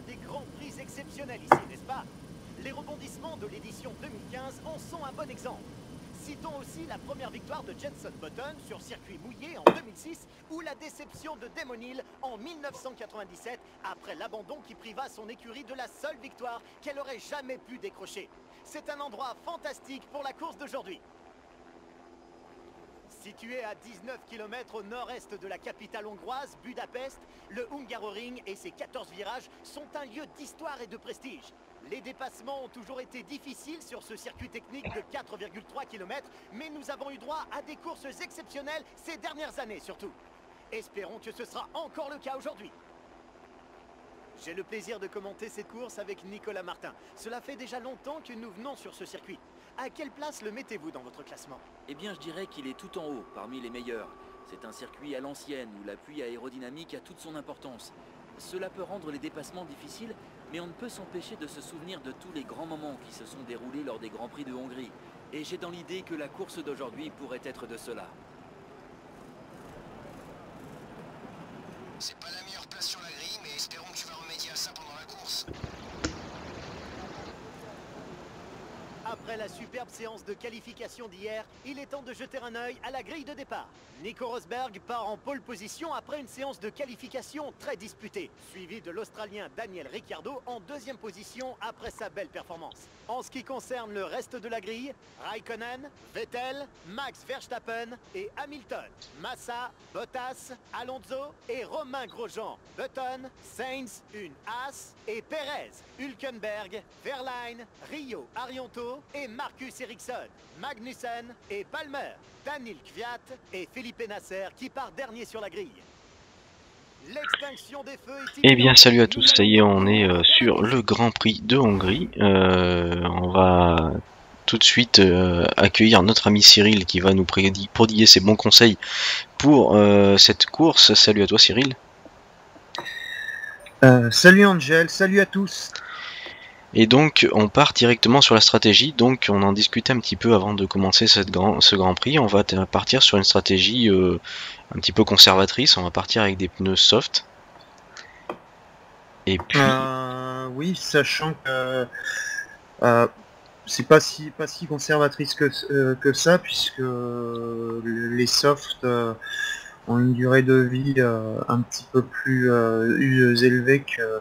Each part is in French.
des grands prix exceptionnels ici, n'est-ce pas? Les rebondissements de l'édition 2015 en sont un bon exemple. Citons aussi la première victoire de Jenson Button sur circuit mouillé en 2006 ou la déception de Damon Hill en 1997 après l'abandon qui priva son écurie de la seule victoire qu'elle aurait jamais pu décrocher. C'est un endroit fantastique pour la course d'aujourd'hui. Situé à 19 km au nord-est de la capitale hongroise, Budapest, le Hungaroring et ses 14 virages sont un lieu d'histoire et de prestige. Les dépassements ont toujours été difficiles sur ce circuit technique de 4,3 km, mais nous avons eu droit à des courses exceptionnelles ces dernières années surtout. Espérons que ce sera encore le cas aujourd'hui. J'ai le plaisir de commenter cette course avec Nicolas Martin. Cela fait déjà longtemps que nous venons sur ce circuit. À quelle place le mettez-vous dans votre classement? Eh bien, je dirais qu'il est tout en haut, parmi les meilleurs. C'est un circuit à l'ancienne, où l'appui aérodynamique a toute son importance. Cela peut rendre les dépassements difficiles, mais on ne peut s'empêcher de se souvenir de tous les grands moments qui se sont déroulés lors des Grands Prix de Hongrie. Et j'ai dans l'idée que la course d'aujourd'hui pourrait être de cela. C'est pas la grille, mais espérons que tu vas remédier à ça pendant la course. Après la superbe séance de qualification d'hier, il est temps de jeter un œil à la grille de départ. Nico Rosberg part en pole position après une séance de qualification très disputée, suivi de l'Australien Daniel Ricciardo en deuxième position après sa belle performance. En ce qui concerne le reste de la grille, Raikkonen, Vettel, Max Verstappen et Hamilton, Massa, Bottas, Alonso et Romain Grosjean, Button, Sainz, une As et Perez, Hülkenberg, Verline, Rio, Arianto et Marcus Ericsson, Magnussen et Palmer, Daniel Kvyat et Philippe Nasser qui part dernier sur la grille. L'extinction des feux est Eh bien salut à tous, ça y est on est euh, sur le Grand Prix de Hongrie. Euh, on va tout de suite euh, accueillir notre ami Cyril qui va nous prodiguer ses bons conseils pour euh, cette course. Salut à toi Cyril. Euh, salut Angel, salut à tous. Et donc on part directement sur la stratégie, donc on en discutait un petit peu avant de commencer cette grand, ce Grand Prix, on va partir sur une stratégie euh, un petit peu conservatrice, on va partir avec des pneus soft. Et puis... Euh, oui, sachant que euh, c'est pas si pas si conservatrice que, euh, que ça, puisque les softs ont une durée de vie un petit peu plus élevée que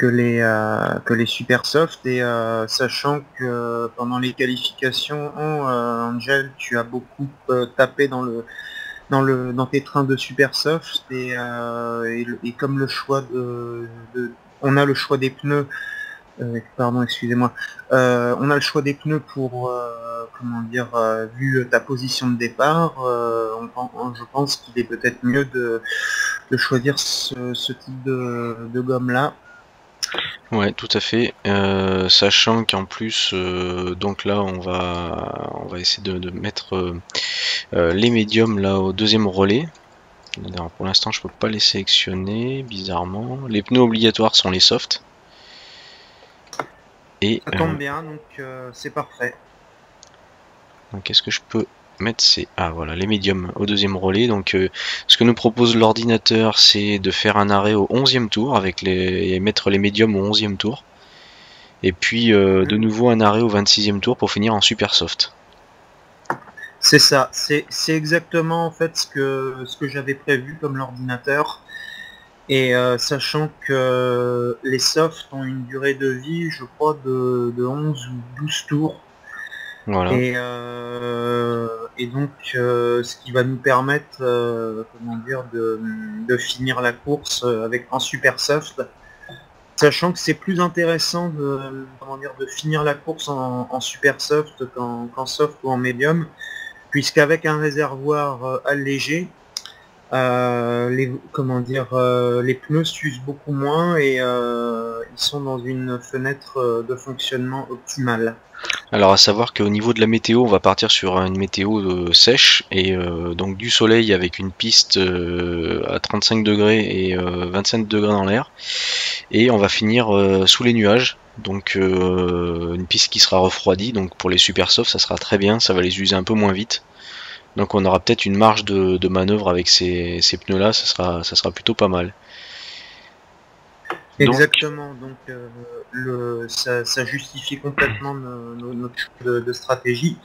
que les euh, que les super softs et euh, sachant que pendant les qualifications euh, Angel tu as beaucoup tapé dans le dans le dans tes trains de super soft et, et, comme le choix de, on a le choix des pneus pardon excusez-moi on a le choix des pneus pour comment dire vu ta position de départ on- je pense qu'il est peut-être mieux de, de choisir ce, ce type de, de gomme là Ouais, tout à fait. Euh, sachant qu'en plus, euh, donc là, on va, on va essayer de, de mettre euh, les médiums là au deuxième relais. Alors, pour l'instant, je peux pas les sélectionner, bizarrement. Les pneus obligatoires sont les softs. Et ça tombe bien donc c'est parfait donc, qu'est-ce que je peux mettre C'est ah voilà les médiums au deuxième relais. Donc, euh, ce que nous propose l'ordinateur, c'est de faire un arrêt au 11e tour avec les et mettre les médiums au 11e tour. Et puis euh, de nouveau un arrêt au 26e tour pour finir en super soft. C'est ça, c'est exactement en fait ce que ce que j'avais prévu comme l'ordinateur. Et euh, sachant que les softs ont une durée de vie, je crois, de, de 11 ou 12 tours. Euh, et donc euh, ce qui va nous permettre euh, comment dire de, finir la course avec un super soft. Sachant que c'est plus intéressant de, comment dire, de finir la course en, en super soft qu'en soft ou en medium, puisqu'avec un réservoir allégé, euh, euh, les pneus s'usent beaucoup moins et euh, ils sont dans une fenêtre de fonctionnement optimale. Alors à savoir qu'au niveau de la météo, on va partir sur une météo sèche et donc du soleil avec une piste à 35 degrés et euh, 25 degrés dans l'air. Et on va finir sous les nuages. Donc une piste qui sera refroidie. Donc pour les super soft, ça sera très bien. Ça va les user un peu moins vite. Donc on aura peut-être une marge de, de manœuvre avec ces, ces pneus là. Ça sera, ça sera plutôt pas mal. Exactement, donc euh, le, ça, ça justifie complètement no- no- notre choix de, de stratégie.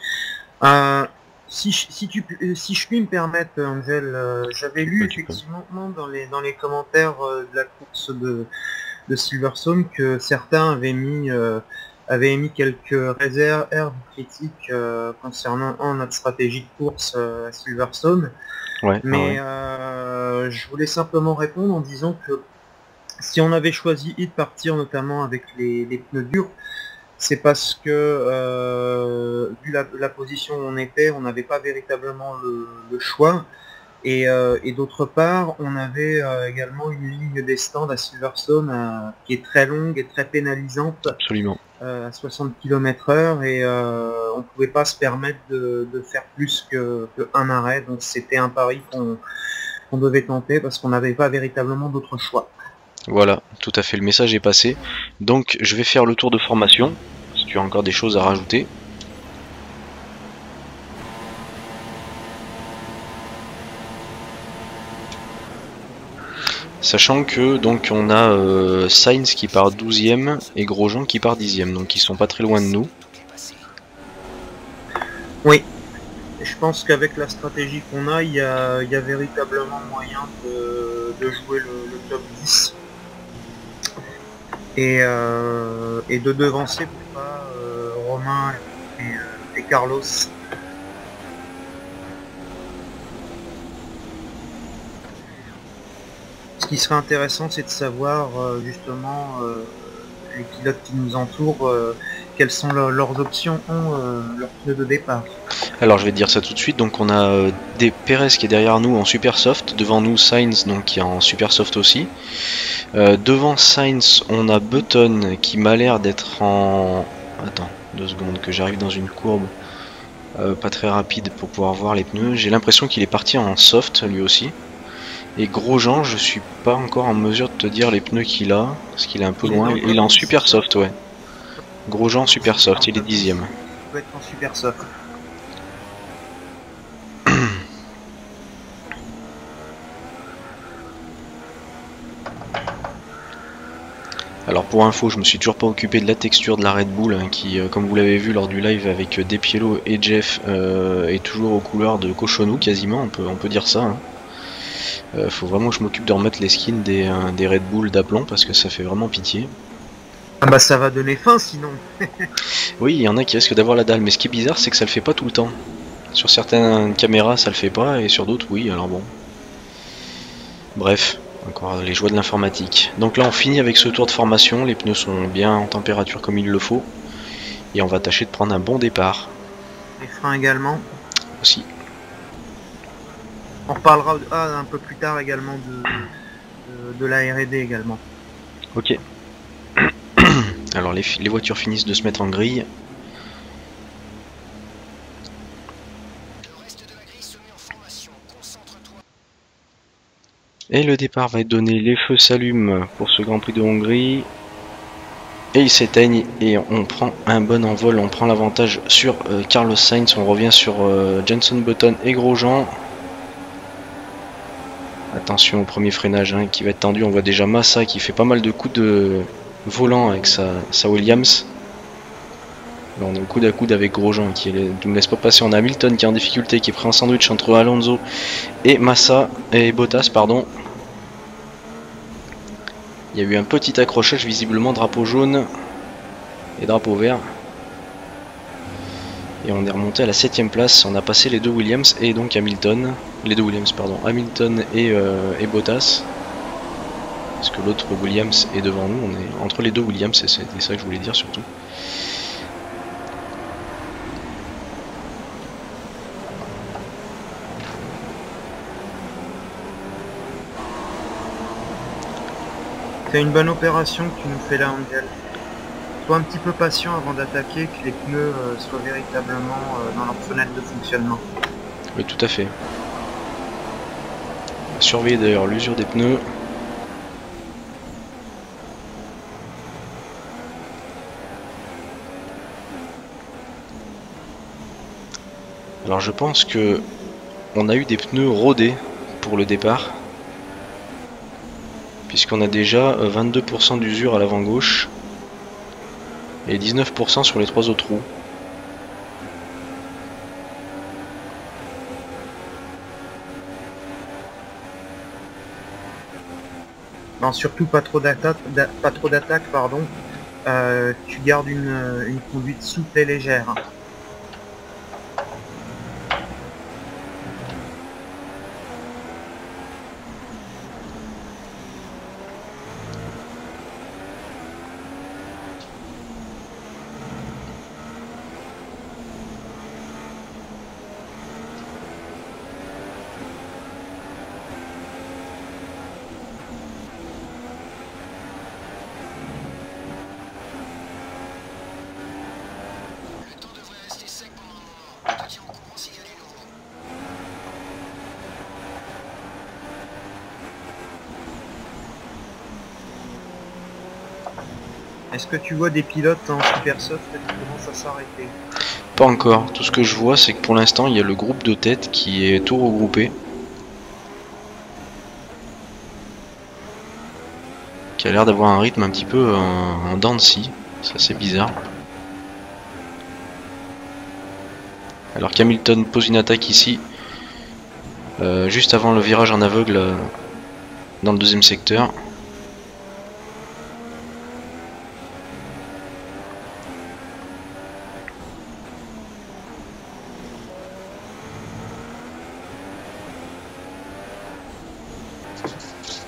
Euh, si, je- si, tu, si je puis me permettre, Angel, euh, j'avais lu Ouais, effectivement dans les, dans les commentaires de la course de, de Silverstone que certains avaient mis, avaient émis quelques réserves critiques euh, concernant un, notre stratégie de course euh, à Silverstone. Ouais, Mais ouais. euh, je voulais simplement répondre en disant que si on avait choisi de partir notamment avec les, les pneus durs, c'est parce que vu la, la position où on était, on n'avait pas véritablement le, le choix. Et, euh, et d'autre part, on avait euh, également une ligne des stands à Silverstone euh, qui est très longue et très pénalisante absolument. À 60 km heure et euh, on pouvait pas se permettre de, faire plus que, un arrêt donc c'était un pari qu'on devait tenter parce qu'on n'avait pas véritablement d'autre choix. Voilà, tout à fait, le message est passé. Donc je vais faire le tour de formation, si tu as encore des choses à rajouter. Sachant que donc on a euh, Sainz qui part 12ème et Grosjean qui part 10ème, donc ils sont pas très loin de nous. Oui. Et je pense qu'avec la stratégie qu'on a, il y a, il y a véritablement moyen de, de jouer le, le top 10 et, euh, et de devancer pourquoi euh, Romain et, et Carlos. Ce qui serait intéressant, c'est de savoir euh, justement euh, les pilotes qui nous entourent, euh, quelles sont leurs- options, euh, leurs pneus de départ. Alors je vais te dire ça tout de suite, donc on a des Perez qui est derrière nous en super soft, devant nous Sainz donc qui est en super soft aussi. Devant Sainz on a Button qui m'a l'air d'être en... Attends, deux secondes que j'arrive dans une courbe pas très rapide pour pouvoir voir les pneus. J'ai l'impression qu'il est parti en soft lui aussi. Et Grosjean je suis pas encore en mesure de te dire les pneus qu'il a, parce qu'il est un peu Il loin. Il est en super soft ouais. Grosjean super soft, il est dixième. Il peut être en super soft. Alors pour info, je me suis toujours pas occupé de la texture de la Red Bull hein, qui, euh, comme vous l'avez vu lors du live avec Despiello et Jeff, euh, est toujours aux couleurs de cochonou quasiment, on peut, on peut dire ça. hein. Euh, faut vraiment que je m'occupe de remettre les skins des, euh, des Red Bull d'aplomb parce que ça fait vraiment pitié. Ah bah ça va donner fin sinon. Oui, il y en a qui risquent d'avoir la dalle, mais ce qui est bizarre c'est que ça le fait pas tout le temps. Sur certaines caméras ça le fait pas et sur d'autres oui, alors bon. Bref, encore les joies de l'informatique. Donc là on finit avec ce tour de formation, les pneus sont bien en température comme il le faut. Et on va tâcher de prendre un bon départ Les freins également. aussi. On reparlera ah, un peu plus tard également de, de, la R&D également. Ok. Alors les, voitures finissent de se mettre en grille. Et le départ va être donné, les feux s'allument pour ce Grand Prix de Hongrie. Et ils s'éteignent et on prend un bon envol, on prend l'avantage sur euh, Carlos Sainz, on revient sur euh, Jenson Button et Grosjean. Attention au premier freinage hein, qui va être tendu, on voit déjà Massa qui fait pas mal de coups de volant avec sa, Williams. On est au coude à coude avec Grosjean qui ne nous laisse pas passer, on a Hamilton qui est en difficulté, qui est pris en sandwich entre Alonso et Massa et Bottas pardon. Il y a eu un petit accrochage visiblement drapeau jaune et drapeau vert. Et on est remonté à la 7ème place, on a passé les deux Williams et donc Hamilton. Les deux Williams pardon, Hamilton et, euh, et Bottas. Parce que l'autre Williams est devant nous, on est entre les deux Williams, et c'était ça que je voulais dire surtout. C'est une bonne opération que tu nous fais là Angel. Sois un petit peu patient avant d'attaquer, que les pneus euh, soient véritablement euh, dans leur fenêtre de fonctionnement. Oui tout à fait. Surveiller d'ailleurs l'usure des pneus. Alors je pense que on a eu des pneus rodés pour le départ. puisqu'on a déjà euh, 22% d'usure à l'avant gauche et 19% sur les trois autres roues. Non, surtout pas trop d'attaque, pardon. Euh, tu gardes euh, une conduite souple et légère. Le temps devrait rester sec pendant un moment. Je te tiens au courant s'il y a du nouveau. Est-ce tu vois des pilotes en super soft qui commencent à s'arrêter Pas encore. Tout ce que je vois, c'est que pour l'instant, il y a le groupe de tête qui est tout regroupé. Qui a l'air d'avoir un rythme un petit peu en, en de scie. C'est bizarre. Alors qu'Hamilton pose une attaque ici. euh, juste avant le virage en aveugle euh, dans le deuxième secteur.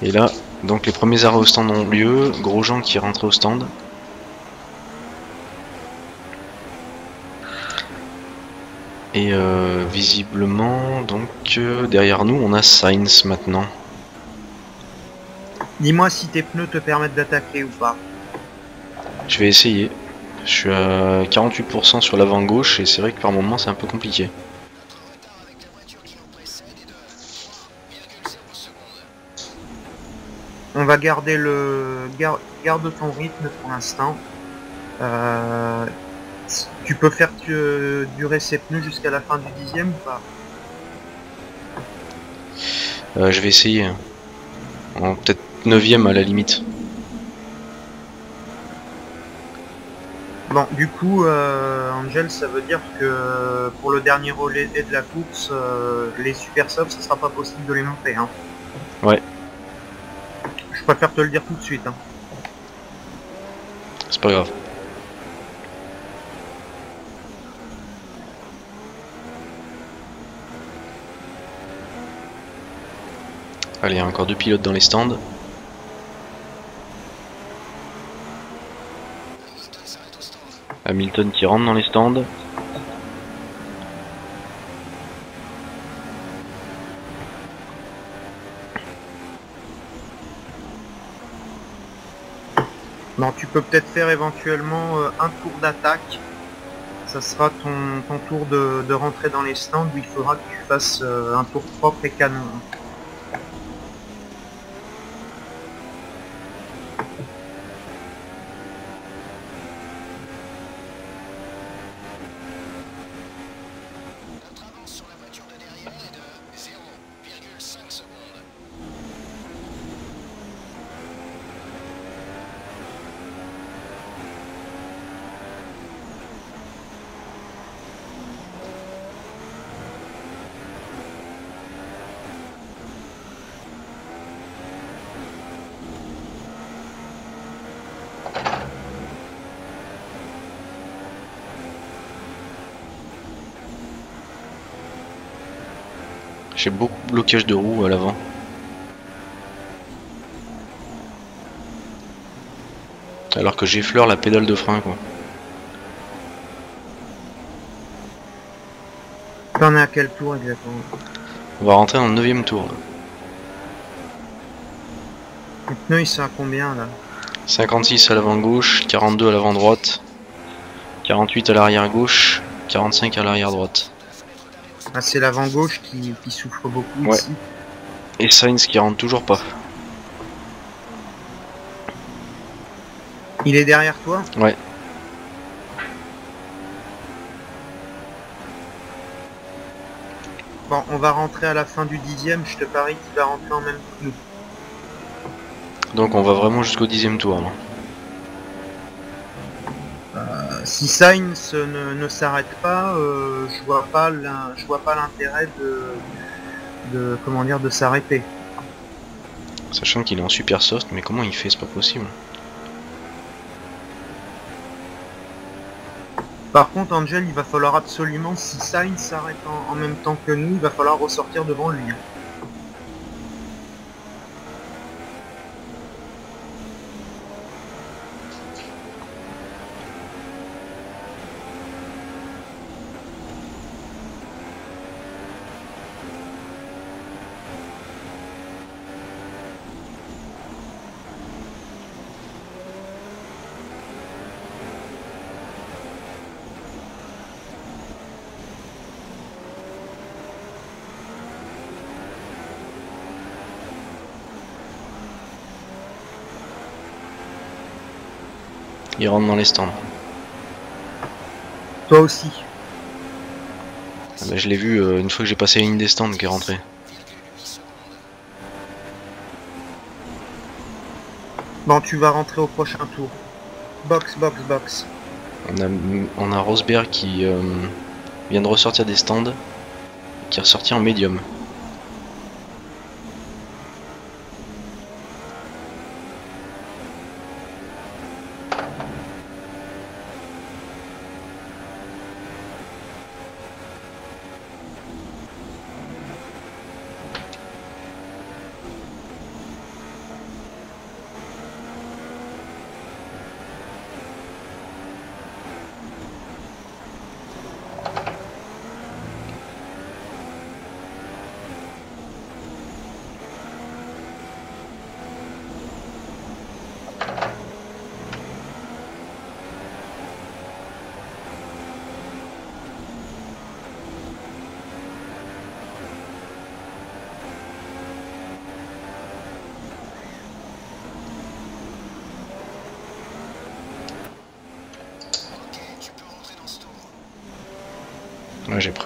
Et là, donc les premiers arrêts au stand ont lieu. Grosjean qui est rentré au stand. Et euh, visiblement, donc euh, derrière nous, on a Sainz maintenant. Dis-moi si tes pneus te permettent d'attaquer ou pas. Je vais essayer. Je suis à 48% sur l'avant gauche et c'est vrai que par moment c'est un peu compliqué. Va garder le... gar- Garde ton rythme pour l'instant. Euh, Tu peux faire euh, durer ces pneus jusqu'à la fin du dixième ou pas? Euh, je vais essayer. Peut-être 9ème à la limite. Bon, du coup, euh, Angel, ça veut dire que pour le dernier relais de la course, les super subs, ce sera pas possible de les monter. Hein? Ouais. Préfère te le dire tout de suite. Hein. C'est pas grave. Allez, encore deux pilotes dans les stands. Hamilton qui rentre dans les stands. Non, tu peux peut-être faire éventuellement euh, un tour d'attaque. Ça sera ton, tour de, de rentrer dans les stands où il faudra que tu fasses euh, un tour propre et canon. J'ai beaucoup de blocage de roues à l'avant. Alors que j'effleure la pédale de frein quoi. T'en es à quel tour exactement On va rentrer dans le 9ème tour. là. Les pneus ils sont à combien là 56 à l'avant gauche, 42 à l'avant droite, 48 à l'arrière gauche, 45 à l'arrière droite. Ah, C'est l'avant gauche qui, qui souffre beaucoup Ouais. ici. Et Sainz qui rentre toujours pas. Il est derrière toi Ouais. Bon, on va rentrer à la fin du dixième, je te parie qu'il va rentrer en même temps que nous. Donc on va vraiment jusqu'au dixième tour. là. Euh, si Sainz ne, ne s'arrête pas, euh, je vois pas l'in- je vois pas l'intérêt de, de comment dire de s'arrêter. Sachant qu'il est en super soft, mais comment il fait C'est pas possible. Par contre, Angel, il va falloir absolument, si Sainz s'arrête en, en même temps que nous, il va falloir ressortir devant lui. Il rentre dans les stands. Toi aussi. Ah bah, je l'ai vu euh, une fois que j'ai passé la ligne des stands qui est rentré. Bon, tu vas rentrer au prochain tour. Box, box, box. On a, on a Rosberg qui euh, vient de ressortir des stands, qui est ressorti en médium.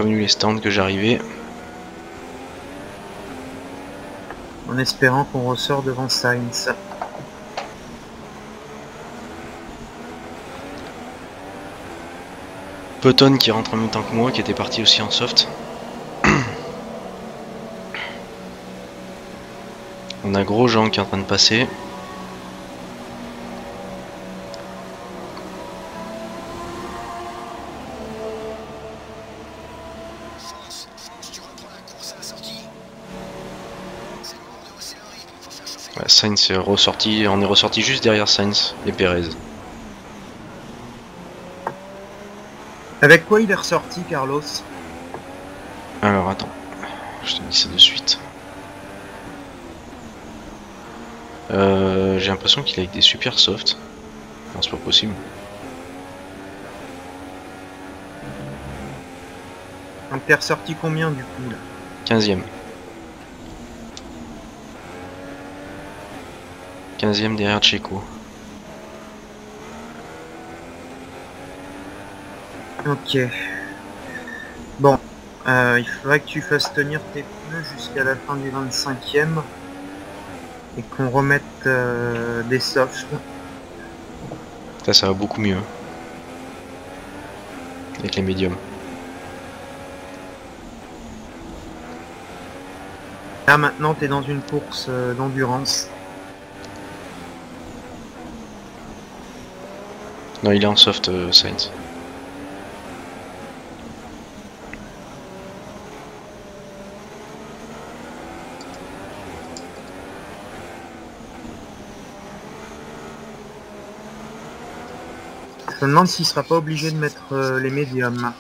Prévenu les stands que j'arrivais. En espérant qu'on ressort devant Sainz. Button qui rentre en même temps que moi, qui était parti aussi en soft. On a Grosjean qui est en train de passer. Fonce, fonce, tu reprends la course à la sortie. C'est le moment de hausser le rythme, il faut faire chauffer. Ouais, Sainz est ressorti, on est ressorti juste derrière Sainz et Perez. Avec quoi il est ressorti, Carlos? Alors attends, je te dis ça de suite. Euh, J'ai l'impression qu'il est avec des super soft. Non, c'est pas possible. Donc t'es ressorti combien du coup là? 15ème. 15ème derrière Checo. Ok. Bon, euh, il faudrait que tu fasses tenir tes pneus jusqu'à la fin du 25e et qu'on remette euh, des softs. Ça, ça va beaucoup mieux. Avec les médiums. Là maintenant t'es dans une course euh, d'endurance. Non, il est en soft, euh, Sainz. Je me demande s'il sera pas obligé de mettre euh, les médiums.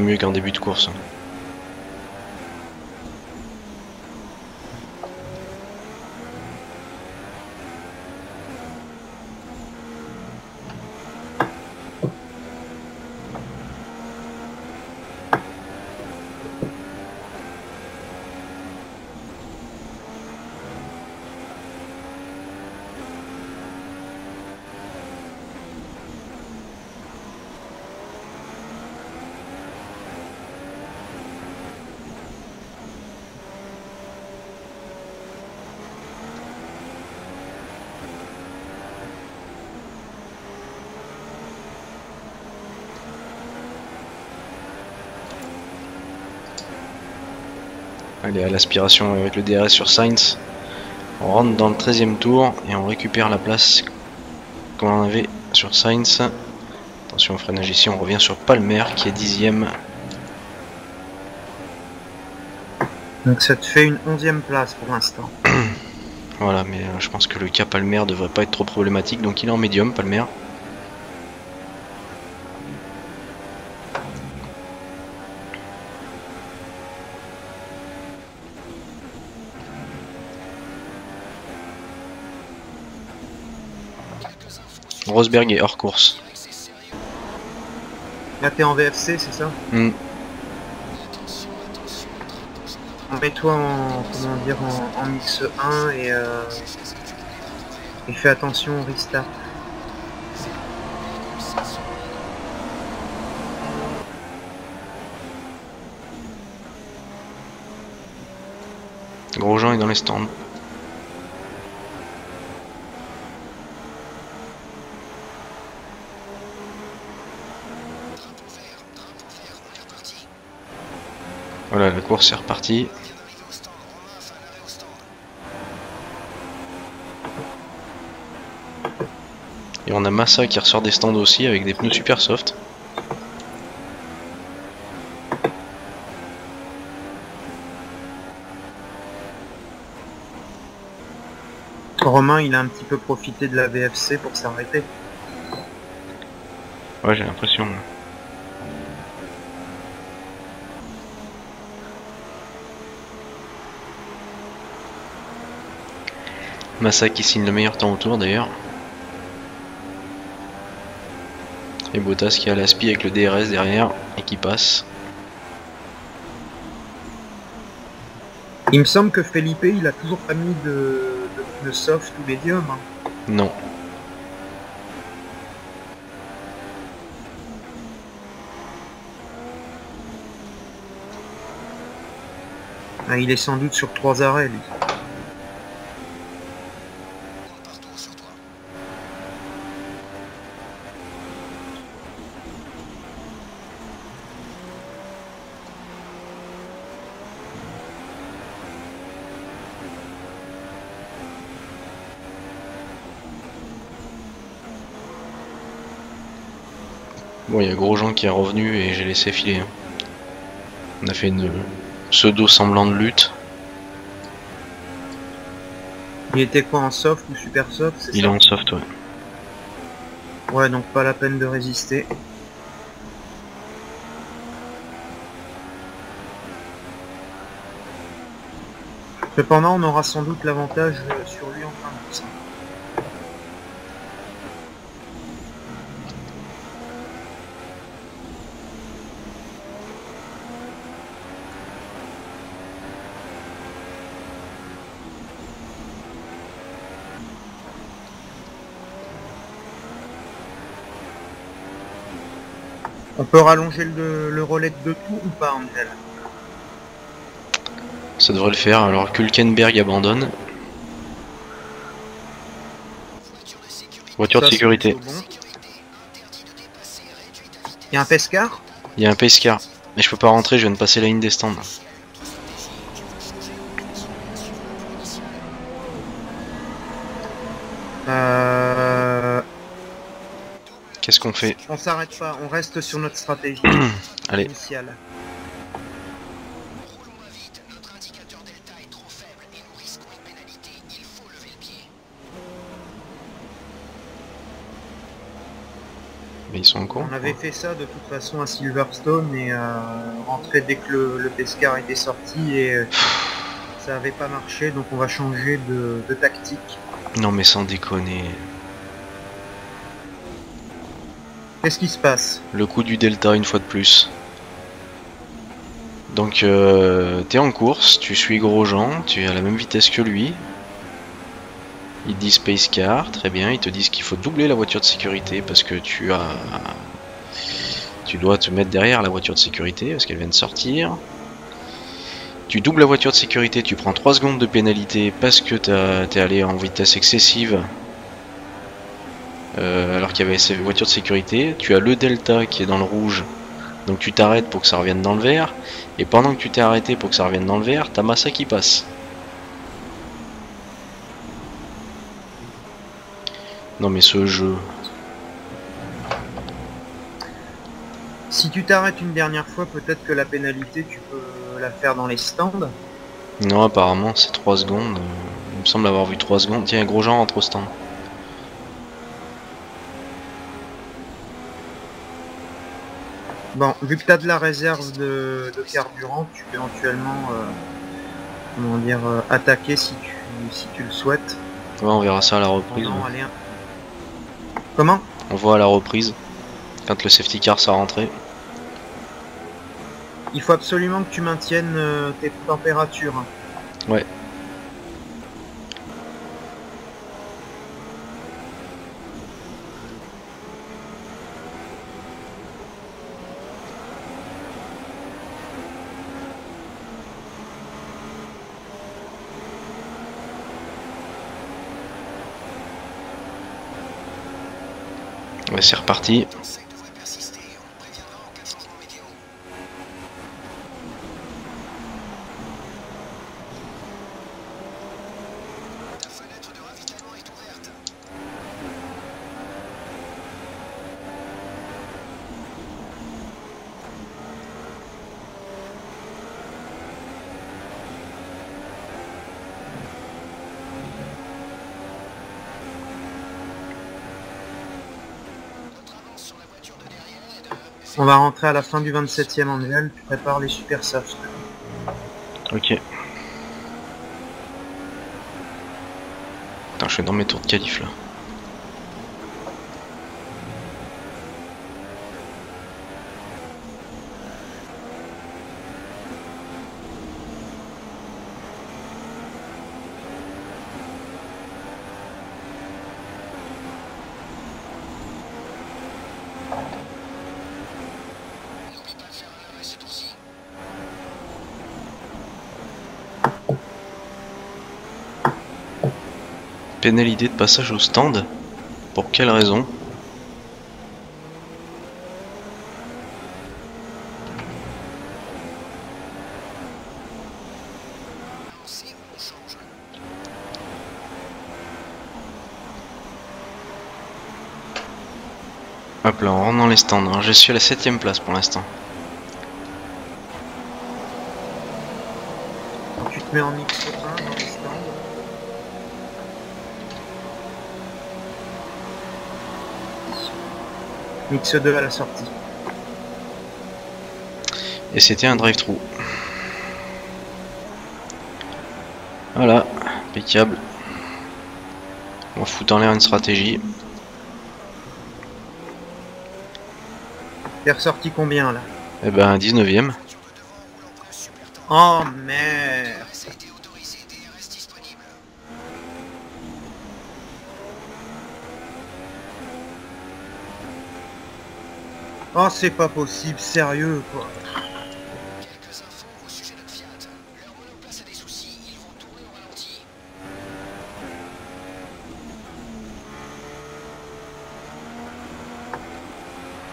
Mieux qu'en début de course. Allez, à l'aspiration avec le DRS sur Sainz. On rentre dans le 13e tour et on récupère la place qu'on avait sur Sainz. Attention au freinage ici, on revient sur Palmer qui est 10ème. Donc ça te fait une 11ème place pour l'instant. Voilà, mais euh, je pense que le cas Palmer devrait pas être trop problématique, donc il est en médium, Palmer. Rosberg est hors course. Là t'es en VFC, c'est ça Hmm. Mets-toi en, comment dire, en, en mix 1 et, euh, et fais attention au restart. Grosjean est dans les stands. Voilà, la course est repartie. Et on a Massa qui ressort des stands aussi avec des pneus super soft. Romain, il a un petit peu profité de la VFC pour s'arrêter. Ouais, j'ai l'impression. Massa qui signe le meilleur temps autour d'ailleurs. Et Bottas qui a l'aspi avec le DRS derrière et qui passe. Il me semble que Felipe, il a toujours pas mis de, de, de soft ou médium. hein. Non. Ah, il est sans doute sur trois arrêts, lui. Bon, il y a Grosjean qui est revenu et j'ai laissé filer. hein. On a fait une pseudo semblant de lutte. Il était quoi en soft ou super soft Il est en soft, ouais. Ouais, donc pas la peine de résister. Cependant, on aura sans doute l'avantage euh, sur lui en peut rallonger le, le relais de deux tours ou pas, Angel? Ça devrait le faire. Alors Kulkenberg abandonne. Voiture de sécurité. Bon. Il y a un pescar? Il y a un Pescar. Mais je peux pas rentrer, je viens de passer la ligne des stands. On s'arrête pas, on reste sur notre stratégie Allez. initiale. Mais ils sont en cours. On avait fait ça de toute façon à Silverstone et euh, rentrer dès que le, le Pescar était sorti et euh, ça avait pas marché donc on va changer de, de tactique. Non mais sans déconner. Qu'est-ce qui se passe Le coup du delta une fois de plus. Donc euh, t'es en course, tu suis Grosjean, tu es à la même vitesse que lui. Il dit Space Car, très bien, ils te disent qu'il faut doubler la voiture de sécurité parce que tu as... Tu dois te mettre derrière la voiture de sécurité parce qu'elle vient de sortir. Tu doubles la voiture de sécurité, tu prends 3 secondes de pénalité parce que t'es allé en vitesse excessive alors qu'il y avait ces voitures de sécurité. Tu as le delta qui est dans le rouge, donc tu t'arrêtes pour que ça revienne dans le vert. Et pendant que tu t'es arrêté pour que ça revienne dans le vert, t'as Massa qui passe. Non mais ce jeu, Si tu t'arrêtes une dernière fois, peut-être que la pénalité tu peux la faire dans les stands. non apparemment c'est 3 secondes. Euh, Il me semble avoir vu 3 secondes. Tiens, Grosjean rentre au stand. Bon, vu que tu as de la réserve de, de carburant, tu peux éventuellement euh, comment dire, euh, attaquer si tu, si tu le souhaites. Ouais, on verra ça à la reprise. Allez, un- Comment? On voit à la reprise. Quand le safety car sera rentré. Il faut absolument que tu maintiennes euh, tes températures. Ouais. C'est reparti. Le temps sec devrait persister. On préviendra en cas de changement météo. La fenêtre de ravitaillement est ouverte. Notre avance sur la voiture de derrière est de On va rentrer à la fin du 27e mondial, tu prépares les super softs. Ok. Putain, je suis dans mes tours de qualif là. Pénalité de passage au stand Pour quelle raison? Hop là, on rentre dans les stands. hein. Je suis à la 7ème place pour l'instant. Tu te mets en mix 1 dans les stands. Mix 2 à la sortie. Et c'était un drive-through. Voilà, impeccable. On va foutre en l'air une stratégie. T'es ressorti combien là? Eh ben, 19ème. Voiture de devant roule en pneus super tendres. Oh merde DRS a été autorisé, DRS disponible. Oh c'est pas possible, sérieux quoi.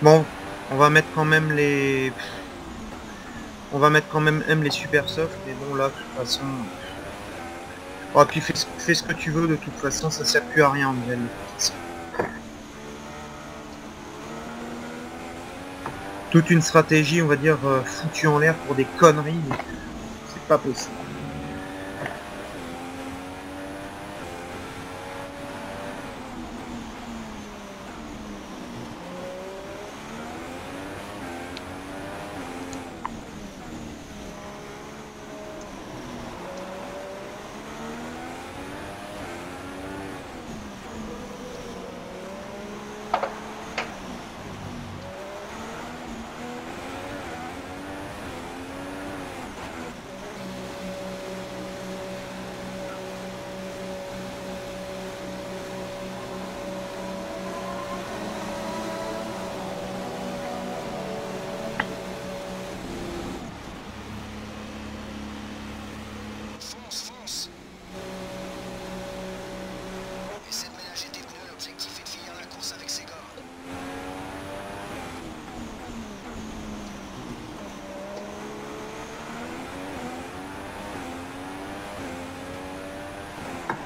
Bon, on va mettre quand même les... On va mettre quand même même les super soft, mais bon là de toute façon... Oh, puis fais, ce- que tu veux de toute façon, ça sert plus à rien en. Toute une stratégie, on va dire, euh, foutue en l'air pour des conneries, c'est pas possible.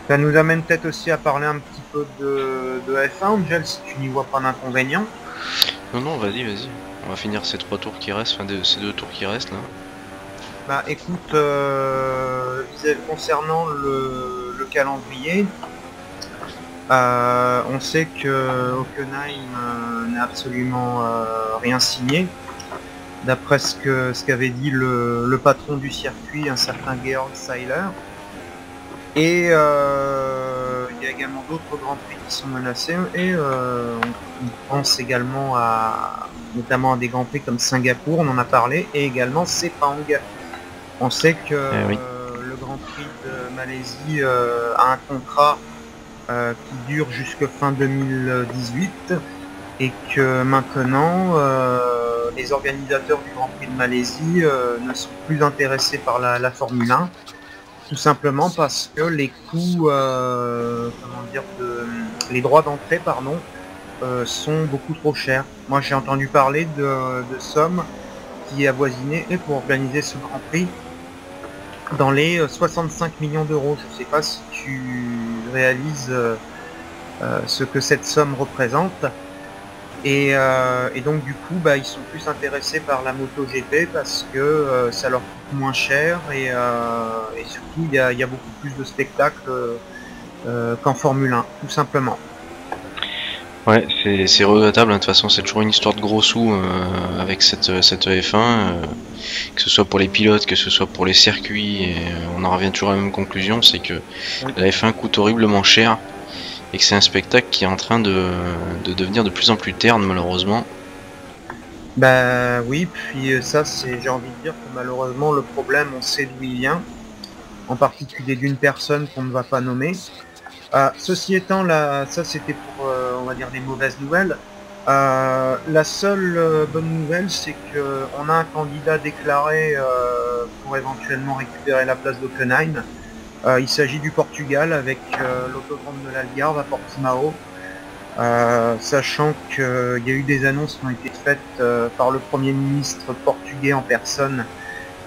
Ça nous amène peut-être aussi à parler un petit peu de, de F1, Angel, si tu n'y vois pas d'inconvénient. Non, non, vas-y, vas-y. On va finir ces trois tours qui restent, enfin de- ces deux tours qui restent là. Bah écoute, euh, concernant le, le calendrier, euh, on sait que Hockenheim euh, n'a absolument rien signé. D'après ce que ce qu'avait dit le, le patron du circuit, un certain Georg Seiler. Et euh, il y a également d'autres grands prix qui sont menacés. Et euh, on, pense également à notamment à des grands prix comme Singapour, on en a parlé, et également Sepang. On sait que Eh oui. le Grand Prix de Malaisie euh, a un contrat qui dure jusque fin 2018 et que maintenant les organisateurs du Grand Prix de Malaisie ne sont plus intéressés par la, la Formule 1 tout simplement parce que les coûts, euh, comment dire, de, les droits d'entrée, pardon, euh, sont beaucoup trop chers. Moi, j'ai entendu parler de, de sommes qui avoisinaient et pour organiser ce Grand Prix dans les euh, 65 millions d'euros. Je ne sais pas si tu réalises euh, euh, ce que cette somme représente. Et, euh, donc du coup, bah, ils sont plus intéressés par la moto GP parce que euh, ça leur moins cher et, euh, et surtout il y a, il y a beaucoup plus de spectacles euh, euh, qu'en Formule 1, tout simplement. Ouais, c'est regrettable, hein. de toute façon c'est toujours une histoire de gros sous euh, avec cette, cette F1, euh, que ce soit pour les pilotes, que ce soit pour les circuits, et euh, on en revient toujours à la même conclusion, c'est que Oui. la F1 coûte horriblement cher et que c'est un spectacle qui est en train de, de devenir de plus en plus terne malheureusement. Bah oui, puis euh, ça c'est j'ai envie de dire que malheureusement le problème on sait d'où il vient, en particulier d'une personne qu'on ne va pas nommer. Euh, ceci étant là, ça c'était pour euh, on va dire des mauvaises nouvelles. La seule bonne nouvelle c'est que on a un candidat déclaré pour éventuellement récupérer la place d'Ockenheim. Il s'agit du Portugal avec l'autodrome de l'Algarve à Portimao. Euh, sachant qu'il y a eu des annonces qui ont été faites euh, par le Premier ministre portugais en personne,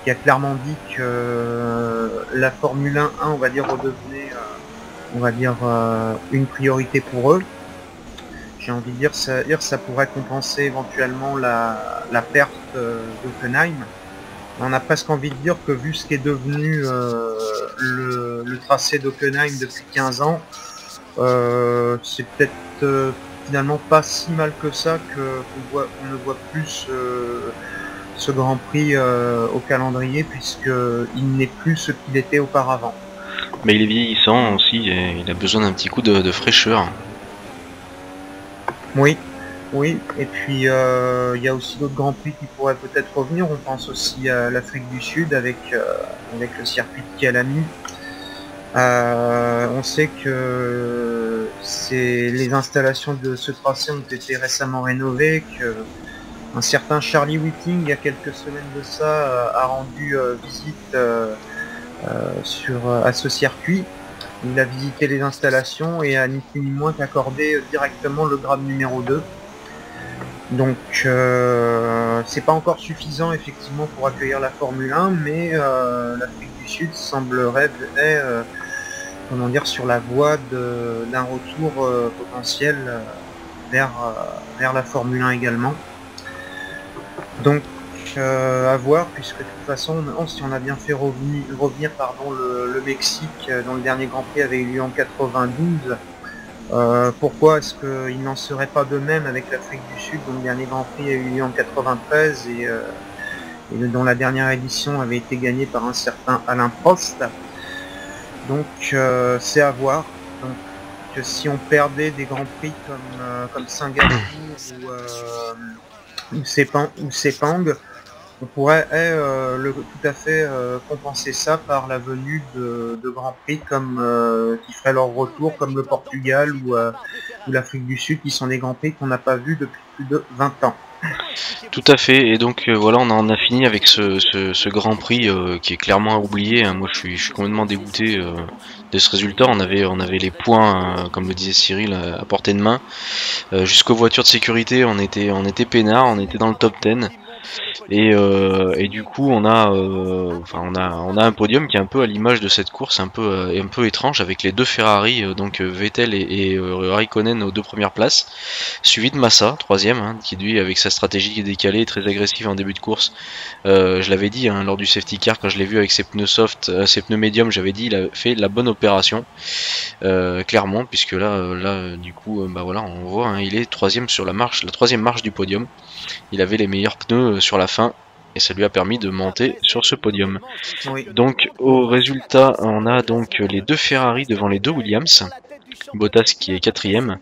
qui a clairement dit que euh, la Formule 1, on va dire, redevenait, euh, on va dire, euh, une priorité pour eux. J'ai envie de dire, ça, ça pourrait compenser éventuellement la, perte euh, d'Ockenheim. On a presque envie de dire que vu ce qui est devenu euh, le, tracé d'Ockenheim depuis 15 ans, euh, c'est peut-être euh, finalement pas si mal que ça que qu'on voit, on ne voit plus euh, ce Grand Prix euh, au calendrier puisque il n'est plus ce qu'il était auparavant. Mais il est vieillissant aussi et il a besoin d'un petit coup de, de fraîcheur. Oui, oui. Et puis il y a aussi d'autres grands prix qui pourraient peut-être revenir. On pense aussi à l'Afrique du Sud avec avec le circuit de Kialami. Euh, on sait que c'est les installations de ce tracé ont été récemment rénovées, un certain Charlie Whiting il y a quelques semaines de ça euh, a rendu euh, visite euh, sur à ce circuit. Il a visité les installations et a ni plus ni moins qu'accordé directement le grade numéro 2. Donc euh, c'est pas encore suffisant effectivement pour accueillir la Formule 1, mais l'Afrique du Sud semblerait euh, comment dire sur la voie d'un retour euh, potentiel euh, vers, euh, vers la Formule 1 également. Donc à voir puisque de toute façon on- si on a bien fait revenir, le, Mexique dont le dernier Grand Prix avait eu lieu en 92 euh, pourquoi est-ce qu'il n'en serait pas de même avec l'Afrique du Sud, dont le dernier Grand Prix a eu lieu en 93 et, euh, et dont la dernière édition avait été gagnée par un certain Alain Prost? Donc euh, c'est à voir. Que si on perdait des Grands Prix comme, euh, comme Singapour ou, euh, ou, Sepang, on pourrait le, tout à fait compenser ça par la venue de, grands prix comme qui feraient leur retour comme le Portugal ou, ou l'Afrique du Sud qui sont des grands prix qu'on n'a pas vus depuis plus de 20 ans. Tout à fait, et donc euh, voilà, on en a fini avec ce, Grand Prix euh, qui est clairement à oublier. hein. Moi, je suis, complètement dégoûté euh, de ce résultat. On avait, les points, comme le disait Cyril, à portée de main. Jusqu'aux voitures de sécurité, on était, on était peinard, on était dans le top 10. Et, euh, et du coup, on a, euh, enfin, on a, on a un podium qui est un peu à l'image de cette course, un peu, euh, un peu étrange, avec les deux Ferrari, donc Vettel et, et Raikkonen aux deux premières places, suivi de Massa, troisième, hein, qui lui, avec sa stratégie décalée, très agressive en début de course, je l'avais dit hein, lors du safety car quand je l'ai vu avec ses pneus soft, ses pneus médium, j'avais dit il a fait la bonne opération, clairement, puisque là, là, du coup, bah voilà, on voit, hein, il est troisième sur la marche, la troisième marche du podium. Il avait les meilleurs pneus euh, sur la fin et ça lui a permis de monter sur ce podium. Oui. Donc au résultat, on a donc les deux Ferrari devant les deux Williams. Bottas qui est quatrième.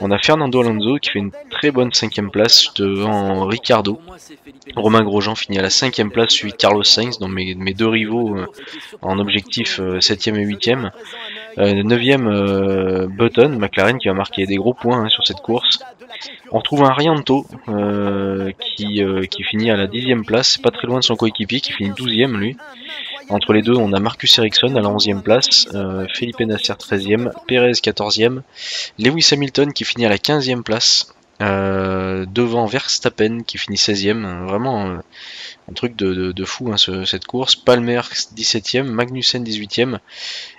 On a Fernando Alonso qui fait une très bonne cinquième place devant Ricardo. Romain Grosjean finit à la cinquième place, suivi de Carlos Sainz, dont mes, mes deux rivaux euh, en objectif euh, septième et huitième. Euh, neuvième euh, Button, McLaren qui va marquer des gros points hein, sur cette course. On retrouve un Rianto euh, qui, euh, qui finit à la dixième place, c'est pas très loin de son coéquipier qui finit douzième lui. Entre les deux, on a Marcus Ericsson à la onzième place, Felipe Nasser 13e, Perez 14e, Lewis Hamilton qui finit à la quinzième place, euh, devant Verstappen qui finit 16e, vraiment euh, un truc de, de- fou hein, ce- cette course, Palmer 17e, Magnussen 18e,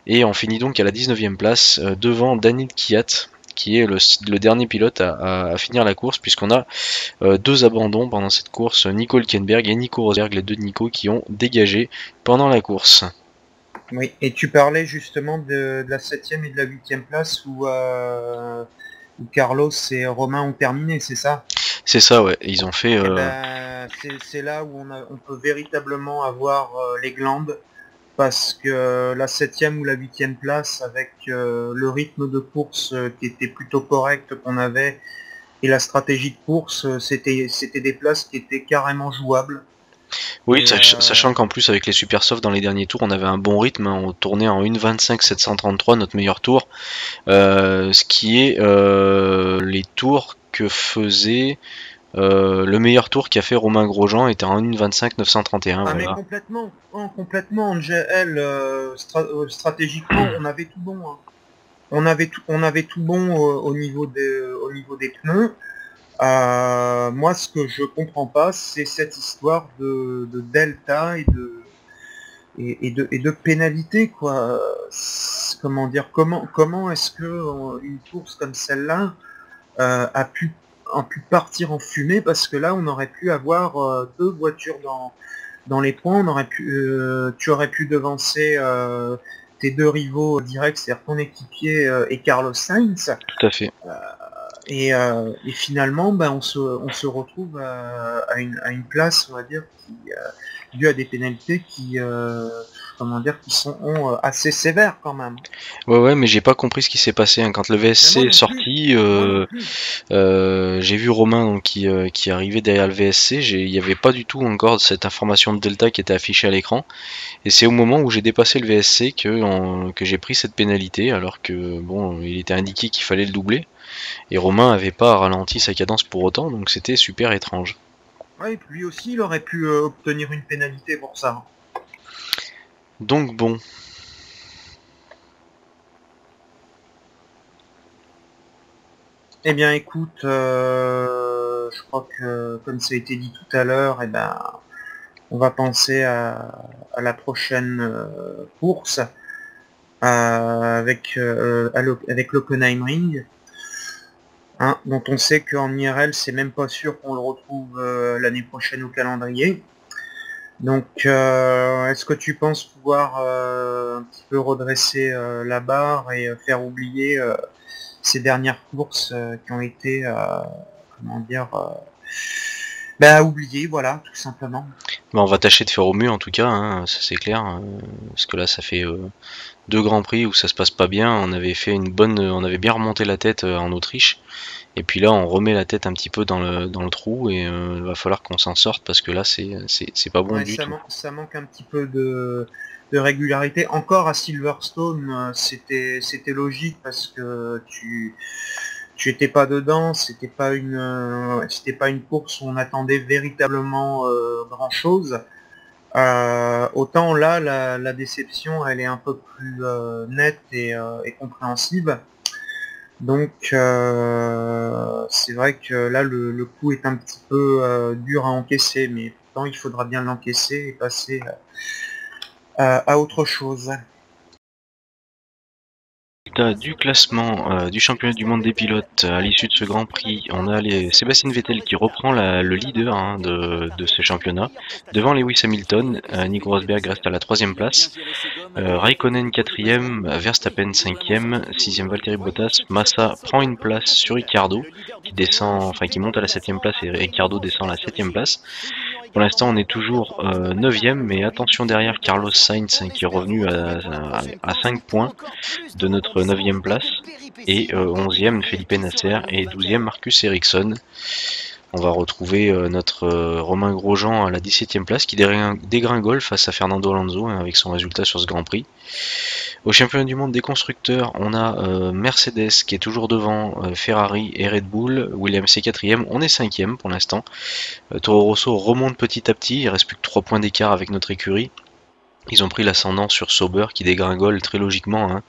et on finit donc à la 19e place euh, devant Daniel Kiat qui est le, dernier pilote à, finir la course puisqu'on a deux abandons pendant cette course, Nico Hülkenberg et Nico Rosberg, les deux Nico qui ont dégagé pendant la course. Oui, et tu parlais justement de, la septième et de la huitième place où, où Carlos et Romain ont terminé, c'est ça? C'est ça, ouais. Ils ont fait. Eh euh, ben, c'est- là où on, a- on peut véritablement avoir euh, les glandes parce que la septième ou la huitième place avec euh, le rythme de course qui était plutôt correct qu'on avait et la stratégie de course, c'était des places qui étaient carrément jouables. Oui, Et, sach- euh, sachant qu'en plus avec les super soft dans les derniers tours, on avait un bon rythme, hein, on tournait en 1.25 733 notre meilleur tour, euh, ce qui est euh, les tours que faisait euh, le meilleur tour qu'a fait Romain Grosjean était en 1.25 931. Ah mais complètement, oh, complètement, Angel, euh, stra- euh, stratégiquement on avait tout bon. hein. On avait tout, on avait tout bon euh, au niveau des, au niveau des pneus. Euh, moi ce que je comprends pas c'est cette histoire de, de delta et de et, et de et de pénalité quoi. Comment dire comment comment est-ce que euh, une course comme celle-là euh, a pu a pu partir en fumée? Parce que là on aurait pu avoir euh, deux voitures dans dans les points, on aurait pu, tu aurais pu devancer tes deux rivaux directs, c'est-à-dire ton équipier et Carlos Sainz, Tout à fait. Et, euh, et finalement, ben, on, se, on se retrouve à, à une, à une place, on va dire, qui, euh, due à des pénalités qui, euh, comment dire, qui sont euh, assez sévères quand même. Ouais, ouais, mais j'ai pas compris ce qui s'est passé hein. quand le VSC moi est sorti. Euh. Euh, j'ai vu Romain donc, qui, euh, qui arrivait derrière le VSC, il n'y avait pas du tout encore cette information de Delta qui était affichée à l'écran. Et c'est au moment où j'ai dépassé le VSC que, que j'ai pris cette pénalité, alors que bon, il était indiqué qu'il fallait le doubler. Et Romain avait pas ralenti sa cadence pour autant, donc c'était super étrange. Ouais, et puis lui aussi, il aurait pu euh, obtenir une pénalité pour ça. Donc bon, Eh bien, écoute, euh, je crois que, comme ça a été dit tout à l'heure, eh ben, on va penser à, à la prochaine euh, course avec, euh, avec Ring, hein, dont on sait qu'en IRL, c'est même pas sûr qu'on le retrouve euh, l'année prochaine au calendrier. Donc, euh, est-ce que tu penses pouvoir euh, un petit peu redresser la barre et faire oublier ces dernières courses qui ont été, comment dire, bah, oubliées, voilà, tout simplement. Bah, on va tâcher de faire au mieux en tout cas, hein, ça c'est clair. euh, parce que là, ça fait euh, deux grands prix où ça se passe pas bien. On avait fait une bonne, on avait bien remonté la tête euh, en Autriche. Et puis là, on remet la tête un petit peu dans le, dans le trou et euh, il va falloir qu'on s'en sorte parce que là, c'est pas bon Ouais, du ça, tout. man- ça manque un petit peu de, de régularité. Encore à Silverstone, euh, c'était logique parce que tu j'étais pas dedans, c'était pas une euh, c'était pas une course où on attendait véritablement euh, grand chose. Euh, autant là la, déception elle est un peu plus nette et, compréhensible. Donc c'est vrai que là le, coup est un petit peu dur à encaisser, mais pourtant il faudra bien l'encaisser et passer à autre chose. Du classement euh, du championnat du monde des pilotes à l'issue de ce Grand Prix, on a les Sébastien Vettel qui reprend le leader hein, de, ce championnat. Devant Lewis Hamilton, euh, Nico Rosberg reste à la troisième place. Euh, Raikkonen quatrième, Verstappen cinquième, sixième Valtteri Bottas. Massa prend une place sur Ricciardo qui descend, enfin qui monte à la septième place et Ricciardo descend à la septième place. Pour l'instant, on est toujours euh, neuvième, mais attention derrière Carlos Sainz hein, qui est revenu à, à, à 5 points de notre neuvième place et euh, 11e Felipe Nasser et 12e Marcus Ericsson. On va retrouver euh, notre euh, Romain Grosjean à la 17e place qui dégring- dégringole face à Fernando Alonso hein, avec son résultat sur ce Grand Prix. Au championnat du monde des constructeurs, on a euh, Mercedes qui est toujours devant, Ferrari et Red Bull, Williams est 4 on est 5 pour l'instant. Toro Rosso remonte petit à petit, il reste plus que 3 points d'écart avec notre écurie. Ils ont pris l'ascendant sur Sauber qui dégringole très logiquement. hein.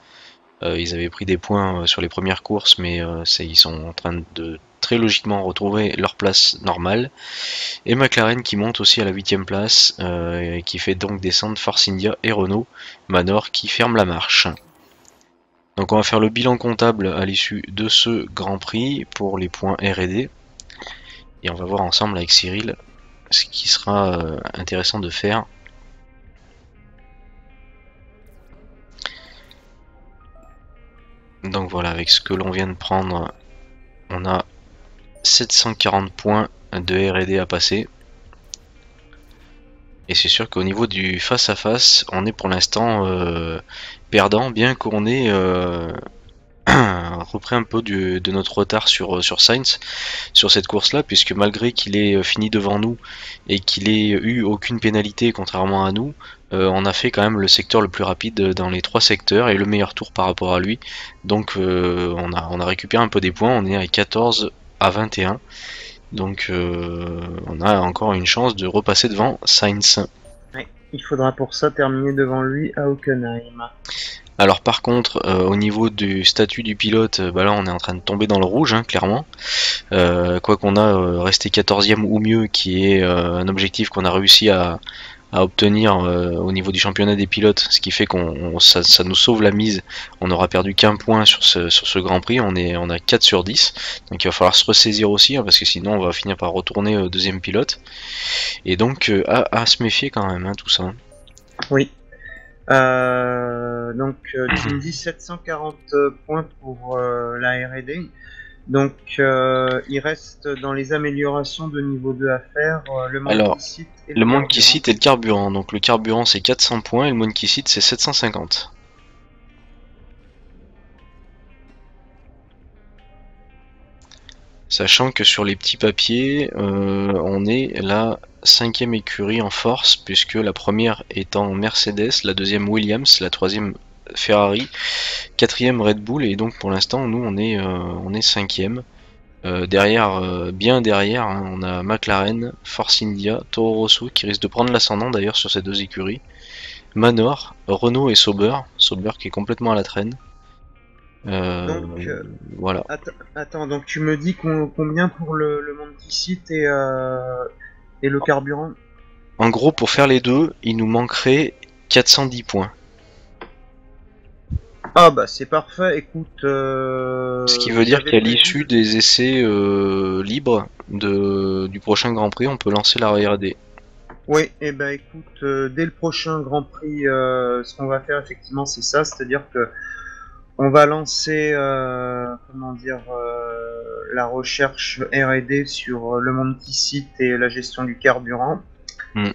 Ils avaient pris des points sur les premières courses, mais ils sont en train de très logiquement retrouver leur place normale. Et McLaren qui monte aussi à la 8ème place, euh, et qui fait donc descendre Force India et Renault. Manor qui ferme la marche. Donc on va faire le bilan comptable à l'issue de ce Grand Prix pour les points R&D. Et on va voir ensemble avec Cyril ce qui sera euh, intéressant de faire. Donc voilà, avec ce que l'on vient de prendre, on a 740 points de R&D à passer. Et c'est sûr qu'au niveau du face à face, on est pour l'instant euh, perdant, bien qu'on ait euh, repris un peu de notre retard sur, sur Sainz sur cette course-là, puisque malgré qu'il ait euh, fini devant nous et qu'il ait eu aucune pénalité contrairement à nous, euh, on a fait quand même le secteur le plus rapide dans les trois secteurs et le meilleur tour par rapport à lui. Donc euh, on, a, on a récupéré un peu des points, on est à 14 à 21. Donc euh, on a encore une chance de repasser devant Sainz. Il faudra pour ça terminer devant lui à Hockenheim. Alors par contre, euh, au niveau du statut du pilote, euh, bah là on est en train de tomber dans le rouge, hein, clairement. Euh, quoi qu'on a resté 14e ou mieux, qui est un objectif qu'on a réussi à, à obtenir euh, au niveau du championnat des pilotes, ce qui fait qu'on on- ça, ça nous sauve la mise. On n'aura perdu qu'un point sur ce, sur ce Grand Prix, on est on a 4 sur 10. Donc il va falloir se ressaisir aussi, hein, parce que sinon on va finir par retourner au deuxième pilote. Et donc euh, à, à se méfier quand même, hein, tout ça. Oui. Euh, donc euh, tu me dis 740 points pour euh, la R&D. Donc euh, il reste dans les améliorations de niveau 2 à faire euh, le monde Alors, et Le monde qui cite est le carburant. Donc le carburant c'est 400 points et le monde qui cite c'est 750. Sachant que sur les petits papiers, euh, on est la cinquième écurie en force, puisque la première étant Mercedes, la deuxième Williams, la troisième Ferrari, quatrième Red Bull, et donc pour l'instant nous on est, euh, on est cinquième. Euh, derrière, euh, bien derrière, hein, on a McLaren, Force India, Toro Rosso qui risque de prendre l'ascendant d'ailleurs sur ces deux écuries. Manor, Renault et Sauber, Sauber qui est complètement à la traîne. Euh, Donc, euh, voilà. Attends, attends, donc tu me dis combien pour le, le monde qui cite et, euh, et le carburant? En gros, pour faire les deux, il nous manquerait 410 points. Ah bah c'est parfait, écoute... euh, Ce qui veut dire qu'à l'issue des essais euh, libres de, du prochain Grand Prix, on peut lancer la R&D. Oui, et ben écoute, euh, dès le prochain Grand Prix, ce qu'on va faire effectivement c'est ça, c'est-à-dire que on va lancer, comment dire, la recherche R&D sur le monde qui cite et la gestion du carburant. Mm.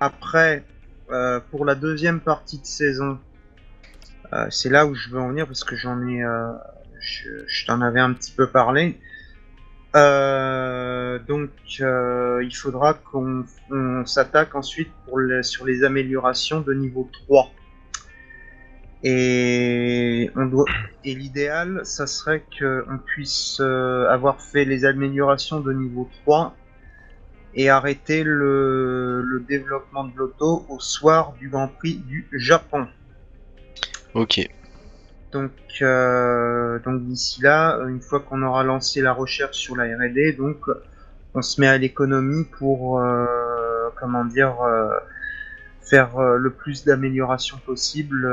Après, pour la deuxième partie de saison, euh, c'est là où je veux en venir parce que j'en ai, euh, je, t'en avais un petit peu parlé. Euh, donc, il faudra qu'on on s'attaque ensuite sur les améliorations de niveau 3. Et, l'idéal, ça serait qu'on puisse avoir fait les améliorations de niveau 3 et arrêter le développement de l'auto au soir du Grand Prix du Japon. Ok. Donc, euh, donc d'ici là, une fois qu'on aura lancé la recherche sur la R&D, donc on se met à l'économie pour, euh, comment dire, euh, faire le plus d'améliorations possible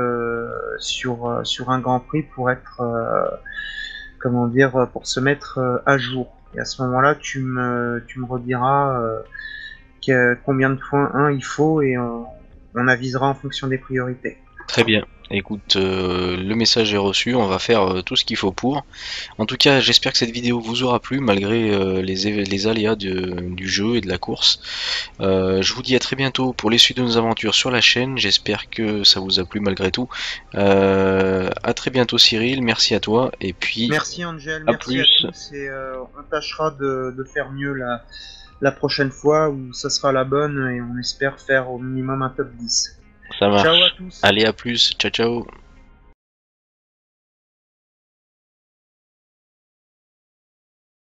sur sur un Grand Prix pour être, comment dire, pour se mettre à jour. Et à ce moment-là, tu me tu me rediras que- combien de points 1 il faut et on, on avisera en fonction des priorités. Très bien. Écoute, euh, le message est reçu, on va faire euh, tout ce qu'il faut pour. En tout cas, j'espère que cette vidéo vous aura plu malgré euh, les, aléas de- du jeu et de la course. Je vous dis à très bientôt pour les suites de nos aventures sur la chaîne. J'espère que ça vous a plu malgré tout. À très bientôt Cyril, merci à toi et puis Merci Angel, À merci à plus. tous et on tâchera de, de faire mieux la, la prochaine fois où ça sera la bonne et on espère faire au minimum un top 10. Ça marche. Ciao à tous Allez à plus, ciao ciao.